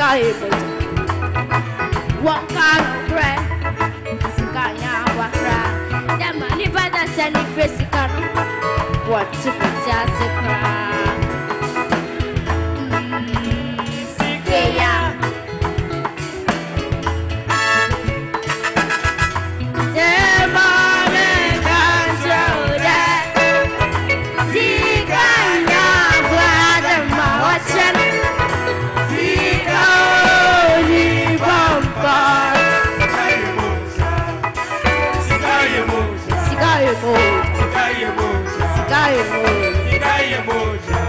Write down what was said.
emo wɔnka nokorɛ sika nya wakra dɛma nipa da sɛ ne fɛ sika no wɔte bɔte ase koraa Sikai Emoja. Sikai Emoja. Sikai Emoja.